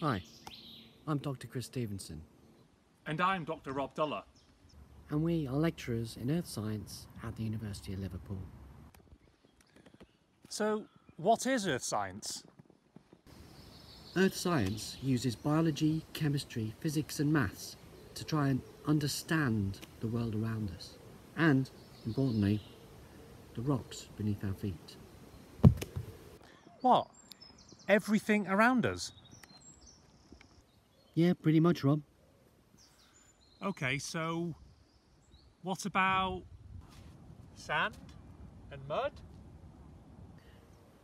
Hi, I'm Dr. Chris Stevenson, And I'm Dr. Rob Duller. and we are lecturers in Earth Science at the University of Liverpool. So, what is Earth science? Earth Science uses biology, chemistry, physics, and maths to try and understand the world around us, and, importantly, the rocks beneath our feet. What? Everything around us? Yeah, pretty much, Rob. Okay, so what about sand and mud?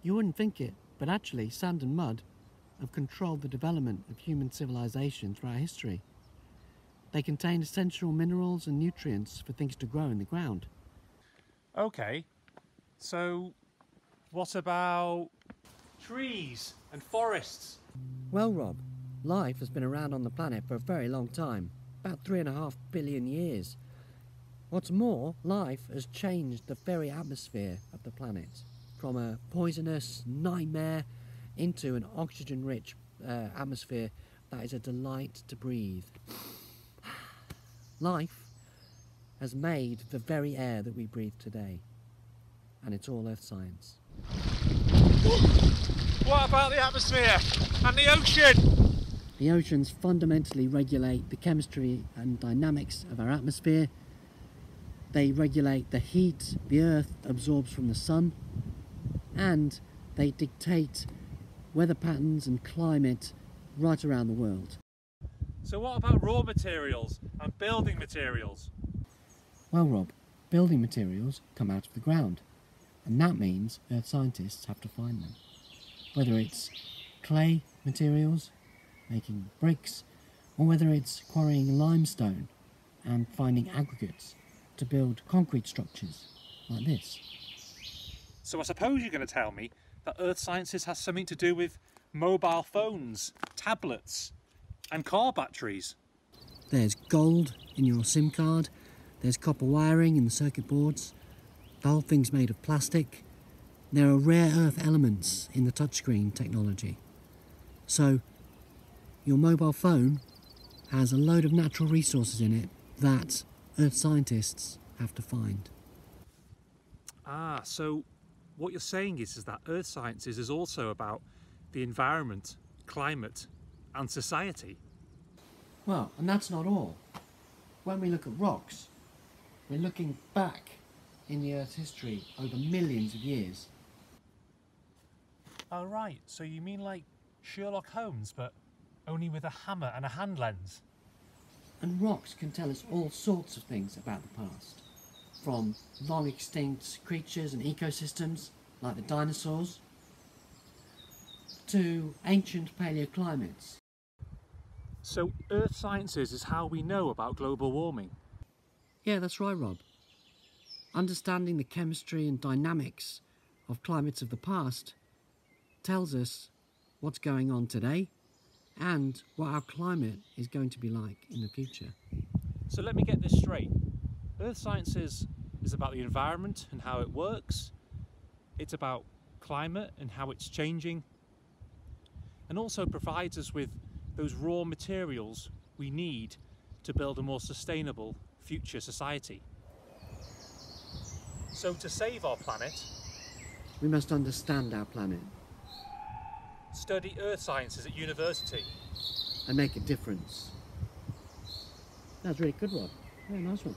You wouldn't think it, but actually, sand and mud have controlled the development of human civilization throughout history. They contain essential minerals and nutrients for things to grow in the ground. Okay, so what about trees and forests? Well, Rob, life has been around on the planet for a very long time about three and a half billion years. What's more, life has changed the very atmosphere of the planet from a poisonous nightmare into an oxygen rich uh, atmosphere that is a delight to breathe. Life has made the very air that we breathe today, and it's all earth science. What about the atmosphere and the ocean? The oceans fundamentally regulate the chemistry and dynamics of our atmosphere. They regulate the heat the Earth absorbs from the sun, and they dictate weather patterns and climate right around the world. So, what about raw materials and building materials? Well, Rob, building materials come out of the ground, and that means Earth scientists have to find them. Whether it's clay materials, making bricks, or whether it's quarrying limestone and finding aggregates to build concrete structures like this. So, I suppose you're going to tell me that Earth Sciences has something to do with mobile phones, tablets, and car batteries. There's gold in your SIM card, there's copper wiring in the circuit boards, the whole thing's made of plastic. There are rare earth elements in the touchscreen technology. So, your mobile phone has a load of natural resources in it that earth scientists have to find. Ah, so what you're saying is, is that Earth Sciences is also about the environment, climate, and society. Well, and that's not all. When we look at rocks, we're looking back in the Earth's history over millions of years. Oh, right. So you mean like Sherlock Holmes, but only with a hammer and a hand lens? And rocks can tell us all sorts of things about the past. From long extinct creatures and ecosystems, like the dinosaurs, to ancient paleoclimates. So Earth Sciences is how we know about global warming. Yeah, that's right, Rob. Understanding the chemistry and dynamics of climates of the past tells us what's going on today and what our climate is going to be like in the future. So let me get this straight. Earth Sciences is about the environment and how it works. It's about climate and how it's changing. And also provides us with those raw materials we need to build a more sustainable future society. So to save our planet, We must understand our planet study Earth Sciences at university. and make a difference. That's a really good, one. Very nice one.